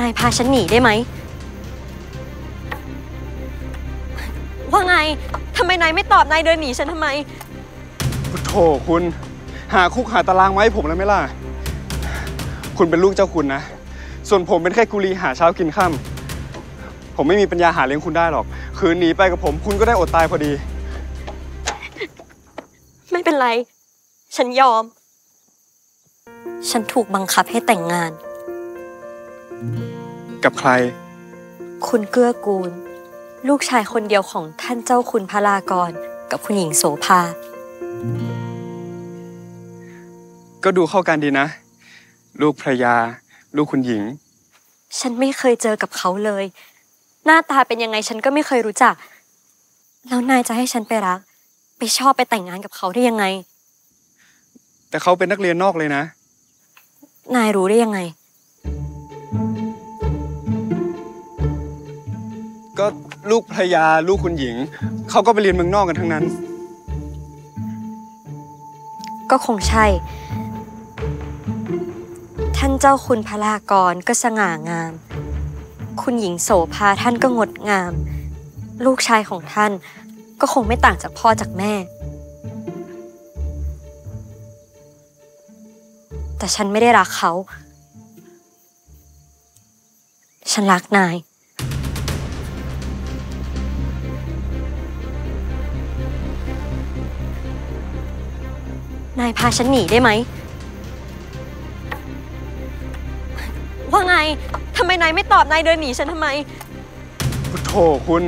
นายพาฉันหนีได้ไหม ว่าไง ทำไมนายไม่ตอบ นายเดินหนีฉันทำไมโถคุณ หาคุกหาตารางไว้ให้ผมแล้วไหมล่ะ คุณเป็นลูกเจ้าคุณนะ ส่วนผมเป็นแค่กุลีหาเช้ากินค่ำผมไม่มีปัญญาหาเลี้ยงคุณได้หรอก คืนหนีไปกับผมคุณก็ได้อดตายพอดี ไม่เป็นไร ฉันยอม ฉันถูกบังคับให้แต่งงาน กับใคร คุณเกื้อกูล ลูกชายคนเดียวของท่านเจ้าคุณพระลากร กับคุณหญิงโสภา ก็ดูเข้ากันดีนะ ลูกภรรยา ลูกคุณหญิง ฉันไม่เคยเจอกับเขาเลย หน้าตาเป็นยังไงฉันก็ไม่เคยรู้จัก แล้วนายจะให้ฉันไปรัก ไปชอบไปแต่งงานกับเขาได้ยังไง แต่เขาเป็นนักเรียนนอกเลยนะ นายรู้ได้ยังไง ก็ลูกภรรยาลูกคุณหญิง เขาก็ไปเรียนเมืองนอกกันทั้งนั้น ก็คงใช่ ท่านเจ้าคุณพระลากรก็สง่างาม คุณหญิงโสภาท่านก็งดงาม ลูกชายของท่านก็คงไม่ต่างจากพ่อจากแม่ แต่ฉันไม่ได้รักเขา ฉันรักนาย นายพาฉันหนีได้ไหม ว่าไง ทำไมนายไม่ตอบ นายเดินหนีฉันทำไมโถคุณ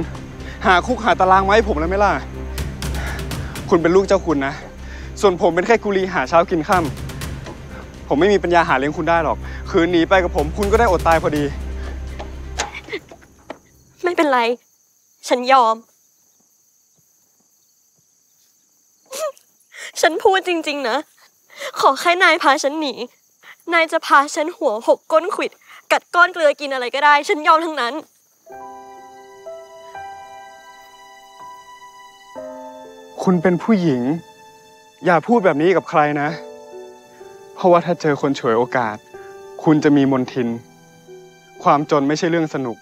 หาคุกหาตารางไว้ให้ผมแล้วไหมล่ะ คุณเป็นลูกเจ้าคุณนะ ส่วนผมเป็นแค่กุลีหาเช้ากินค่ำผมไม่มีปัญญาหาเลี้ยงคุณได้หรอก คืนหนีไปกับผมคุณก็ได้อดตายพอดี ไม่เป็นไร ฉันยอม ฉันพูดจริง ๆ นะ ขอแค่นายพาฉันหนี นายจะพาฉันหัวหกก้นขวิด กัดก้อนเกลือกินอะไรก็ได้ ฉันยอมทั้งนั้น คุณเป็นผู้หญิง อย่าพูดแบบนี้กับใครนะ เพราะว่าถ้าเจอคนฉวยโอกาส คุณจะมีมนทิน ความจนไม่ใช่เรื่องสนุก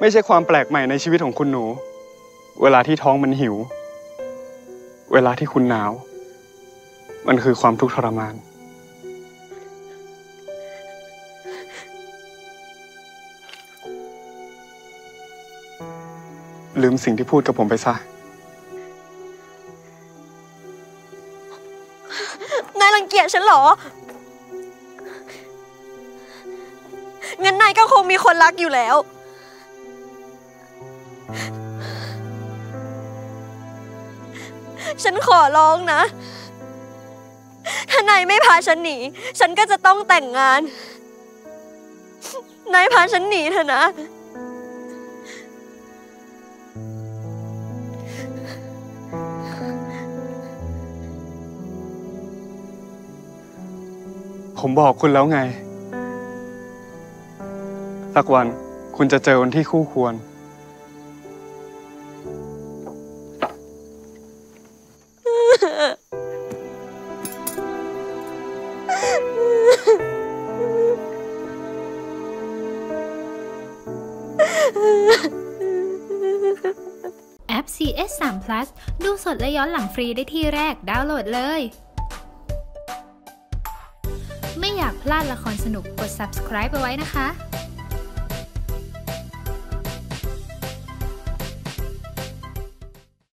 ไม่ใช่ความแปลกใหม่ในชีวิตของคุณหนู เวลาที่ท้องมันหิว เวลาที่คุณหนาว มันคือความทุกข์ทรมาน ลืมสิ่งที่พูดกับผมไปซะ นายรังเกียจฉันเหรอ งั้นนายก็คงมีคนรักอยู่แล้วฉันขอร้องนะ ถ้านายไม่พาฉันหนี ฉันก็จะต้องแต่งงาน นายพาฉันหนีเถอะนะ ผมบอกคุณแล้วไง สักวันคุณจะเจอคนที่คู่ควร แอป CS 3 Plus ดูสดและย้อนหลังฟรีได้ที่แรก ดาวน์โหลดเลย ไม่อยากพลาดละครสนุกกด subscribe ไปไว้นะคะ